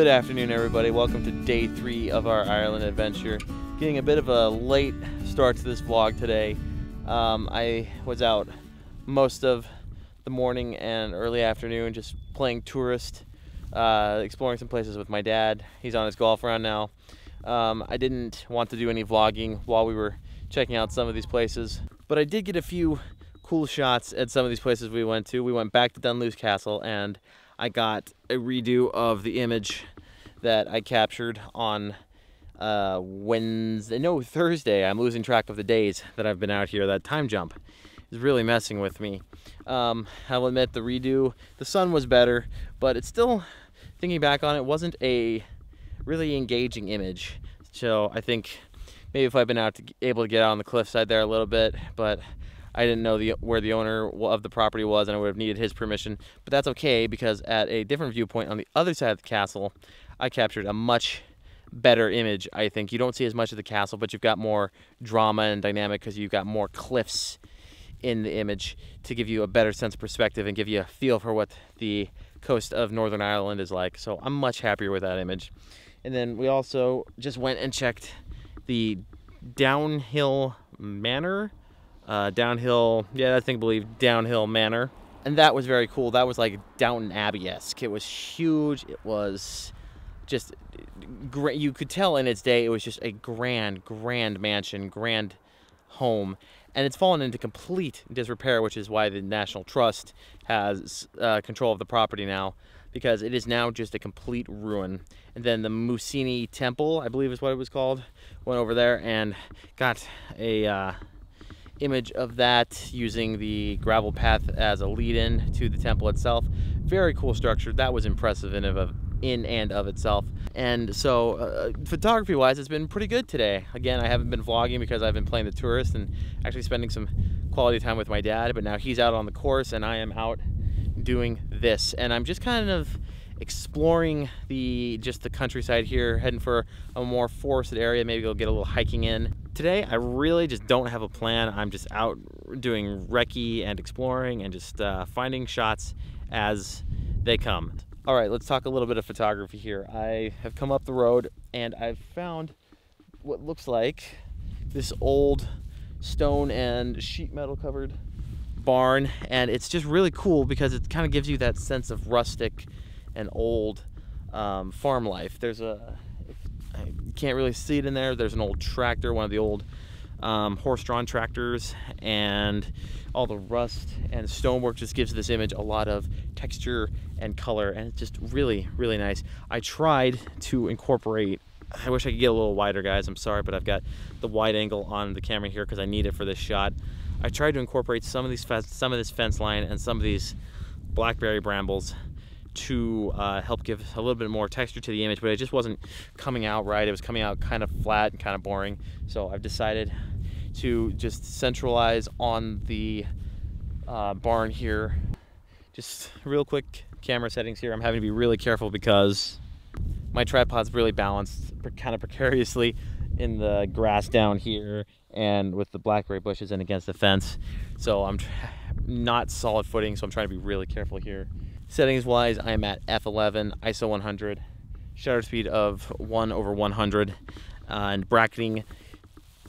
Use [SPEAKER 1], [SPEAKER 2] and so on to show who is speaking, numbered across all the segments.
[SPEAKER 1] Good afternoon, everybody. Welcome to day three of our Ireland adventure. Getting a bit of a late start to this vlog today. Um, I was out most of the morning and early afternoon just playing tourist, uh, exploring some places with my dad. He's on his golf round now. Um, I didn't want to do any vlogging while we were checking out some of these places, but I did get a few cool shots at some of these places we went to. We went back to Dunluce Castle and I got a redo of the image that I captured on uh, Wednesday, no, Thursday. I'm losing track of the days that I've been out here. That time jump is really messing with me. Um, I'll admit the redo, the sun was better, but it's still, thinking back on it, wasn't a really engaging image. So I think maybe if I'd been out to, able to get out on the cliffside there a little bit, but I didn't know the where the owner of the property was and I would have needed his permission. But that's okay because at a different viewpoint on the other side of the castle, I captured a much better image, I think. You don't see as much of the castle, but you've got more drama and dynamic because you've got more cliffs in the image to give you a better sense of perspective and give you a feel for what the coast of Northern Ireland is like. So I'm much happier with that image. And then we also just went and checked the downhill manor uh, downhill, yeah, I think I believe downhill manor. And that was very cool. That was like Downton Abbey-esque. It was huge. It was just great. You could tell in its day it was just a grand, grand mansion, grand home. And it's fallen into complete disrepair, which is why the National Trust has uh, control of the property now, because it is now just a complete ruin. And then the Mussenden Temple, I believe is what it was called, went over there and got a uh, image of that using the gravel path as a lead-in to the temple itself. Very cool structure. That was impressive in, of, in and of itself. And so uh, photography-wise, it's been pretty good today. Again, I haven't been vlogging because I've been playing the tourist and actually spending some quality time with my dad, but now he's out on the course and I am out doing this. And I'm just kind of exploring the just the countryside here, heading for a more forested area. Maybe we'll get a little hiking in. Today, I really just don't have a plan. I'm just out doing recce and exploring and just uh, finding shots as they come. All right, let's talk a little bit of photography here. I have come up the road and I've found what looks like this old stone and sheet metal covered barn and it's just really cool because it kind of gives you that sense of rustic and old um, farm life. There's a, you can't really see it in there. There's an old tractor, one of the old um, horse-drawn tractors, and all the rust and stonework just gives this image a lot of texture and color, and it's just really, really nice. I tried to incorporate I wish I could get a little wider, guys. I'm sorry, but I've got the wide angle on the camera here because I need it for this shot. I tried to incorporate some of these some of this fence line and some of these blackberry brambles to uh, help give a little bit more texture to the image, but it just wasn't coming out right. It was coming out kind of flat and kind of boring. So I've decided to just centralize on the uh, barn here. Just real quick camera settings here. I'm having to be really careful because my tripod's really balanced kind of precariously in the grass down here and with the blackberry bushes and against the fence. So I'm not solid footing, so I'm trying to be really careful here. Settings wise, I am at f11, ISO 100, shutter speed of 1 over 100, uh, and bracketing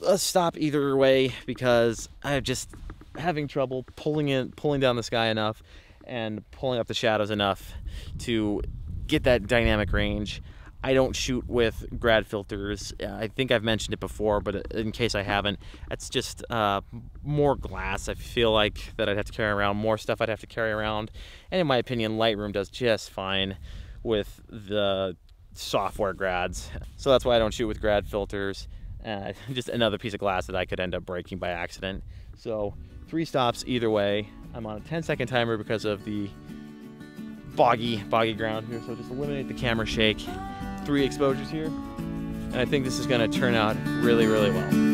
[SPEAKER 1] a stop either way because I'm just having trouble pulling in, pulling down the sky enough and pulling up the shadows enough to get that dynamic range. I don't shoot with grad filters. Uh, I think I've mentioned it before, but in case I haven't, it's just uh, more glass. I feel like that I'd have to carry around more stuff I'd have to carry around. And in my opinion, Lightroom does just fine with the software grads. So that's why I don't shoot with grad filters. Uh, just another piece of glass that I could end up breaking by accident. So three stops either way. I'm on a 10 second timer because of the boggy, boggy ground here. So just eliminate the camera shake three exposures here. And I think this is gonna turn out really, really well.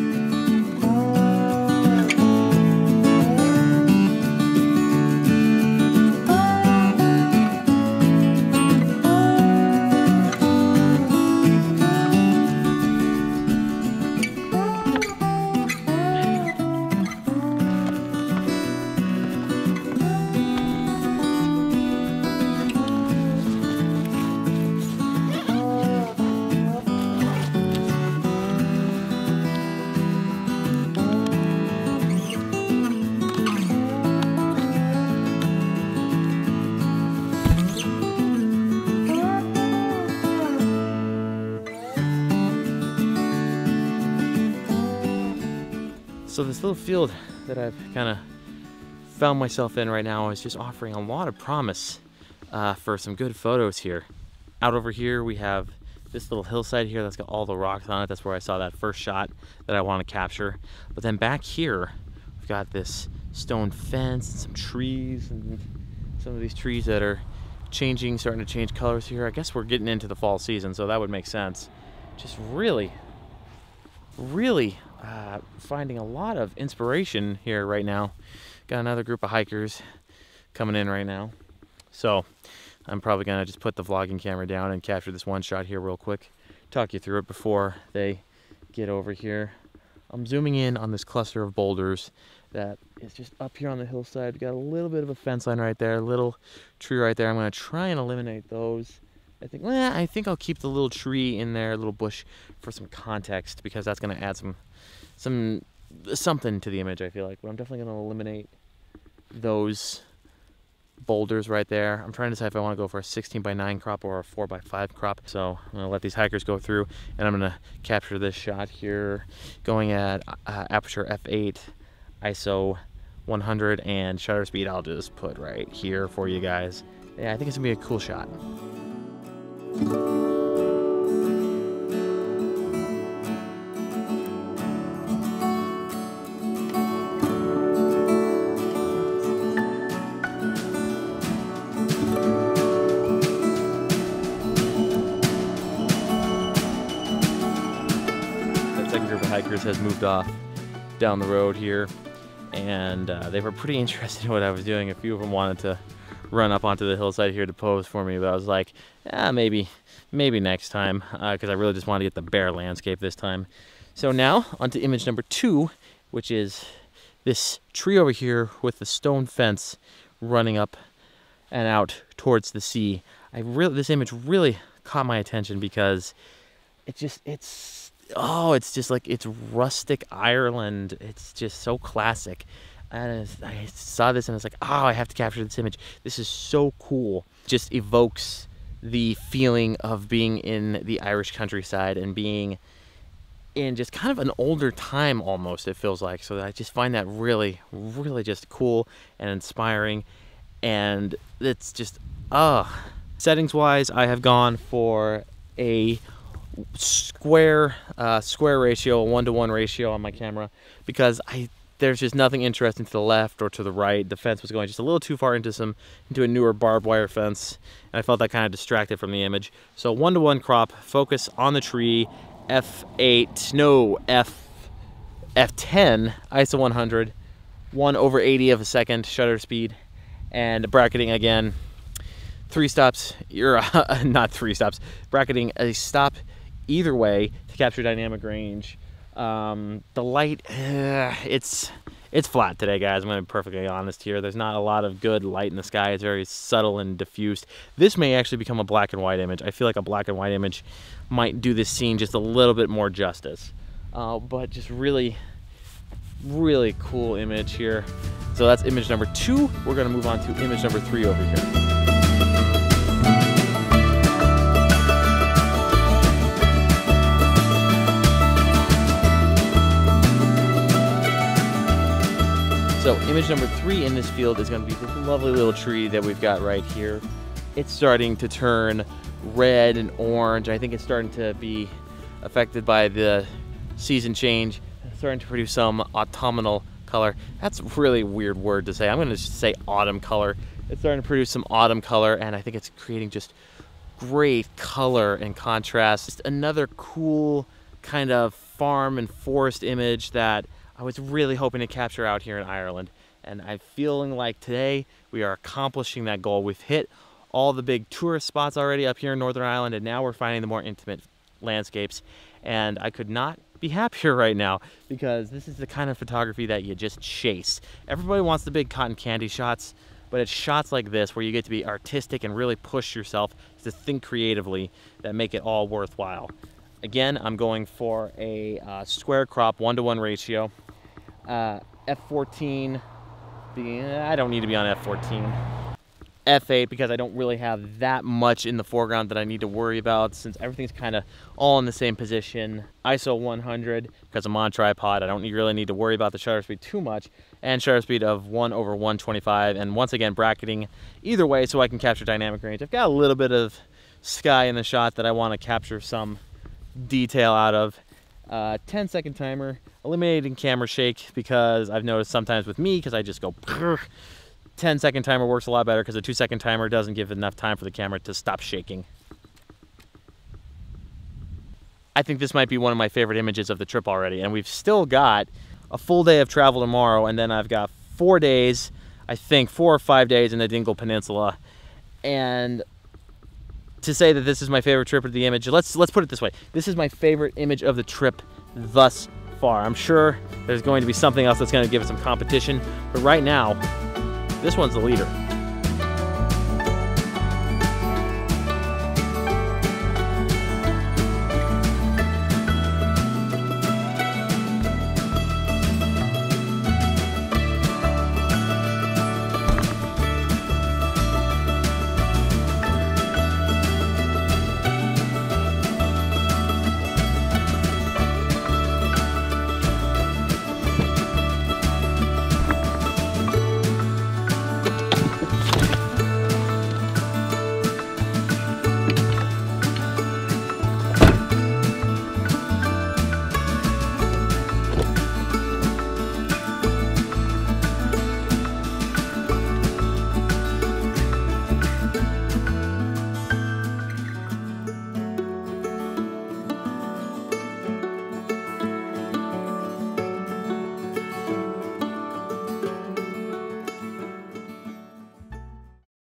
[SPEAKER 1] So this little field that I've kind of found myself in right now is just offering a lot of promise uh, for some good photos here. Out over here we have this little hillside here that's got all the rocks on it. That's where I saw that first shot that I want to capture. But then back here, we've got this stone fence and some trees and some of these trees that are changing, starting to change colors here. I guess we're getting into the fall season, so that would make sense. Just really, really uh, finding a lot of inspiration here right now. Got another group of hikers coming in right now. So I'm probably gonna just put the vlogging camera down and capture this one shot here real quick. Talk you through it before they get over here. I'm zooming in on this cluster of boulders that is just up here on the hillside. We've got a little bit of a fence line right there, a little tree right there. I'm gonna try and eliminate those. I think, well, I think I'll keep the little tree in there, little bush, for some context because that's gonna add some, some, something to the image. I feel like, but I'm definitely gonna eliminate those boulders right there. I'm trying to decide if I want to go for a 16 by 9 crop or a 4 by 5 crop. So I'm to let these hikers go through and I'm going to capture this shot here going at uh, aperture f8 ISO 100 and shutter speed I'll just put right here for you guys. Yeah, I think it's gonna be a cool shot. Has moved off down the road here and uh, they were pretty interested in what I was doing. A few of them wanted to run up onto the hillside here to pose for me, but I was like, yeah, maybe, maybe next time, because uh, I really just wanted to get the bare landscape this time. So now onto image number two, which is this tree over here with the stone fence running up and out towards the sea. I really, this image really caught my attention because it just, it's oh, it's just like it's rustic Ireland. It's just so classic. And I saw this and I was like, oh, I have to capture this image. This is so cool. Just evokes the feeling of being in the Irish countryside and being in just kind of an older time almost, it feels like. So I just find that really, really just cool and inspiring. And it's just, ah. Settings wise, I have gone for a square uh, square ratio, a one to one ratio on my camera because I there's just nothing interesting to the left or to the right. The fence was going just a little too far into some into a newer barbed wire fence, and I felt that kind of distracted from the image. So one to one crop, focus on the tree, f8, no f f10, ISO 100, one over 80 of a second shutter speed, and bracketing again. Three stops, you're uh, not three stops, bracketing a stop either way to capture dynamic range. Um, the light, uh, it's it's flat today, guys. I'm to be perfectly honest here. There's not a lot of good light in the sky. It's very subtle and diffused. This may actually become a black and white image. I feel like a black and white image might do this scene just a little bit more justice. Uh, but just really, really cool image here. So that's image number two. We're to move on to image number three over here. So image number three in this field is going to be this lovely little tree that we've got right here. It's starting to turn red and orange. I think it's starting to be affected by the season change. It's starting to produce some autumnal color. That's a really weird word to say. I'm going to just say autumn color. It's starting to produce some autumn color and I think it's creating just great color and contrast. Just another cool kind of farm and forest image that I was really hoping to capture out here in Ireland. And I'm feeling like today we are accomplishing that goal. We've hit all the big tourist spots already up here in Northern Ireland, and now we're finding the more intimate landscapes. And I could not be happier right now because this is the kind of photography that you just chase. Everybody wants the big cotton candy shots, but it's shots like this where you get to be artistic and really push yourself to think creatively that make it all worthwhile. Again, I'm going for a uh, square crop one-to-one -one ratio uh, F14, I don't need to be on F14. f8 because I don't really have that much in the foreground that I need to worry about since everything's kind of all in the same position. ISO 100 because I'm on tripod. I don't really need to worry about the shutter speed too much and shutter speed of 1 over 125 and once again bracketing either way so I can capture dynamic range. I've got a little bit of sky in the shot that I want to capture some detail out of. Uh, 10 second timer, eliminating camera shake because I've noticed sometimes with me because I just go 10 second timer works a lot better because a 2 second timer doesn't give enough time for the camera to stop shaking. I think this might be one of my favorite images of the trip already and we've still got a full day of travel tomorrow and then I've got four days, I think four or five days in the Dingle Peninsula and to say that this is my favorite trip of the image, let's let's put it this way. This is my favorite image of the trip thus far. I'm sure there's going to be something else that's going to give it some competition, but right now this one's the leader.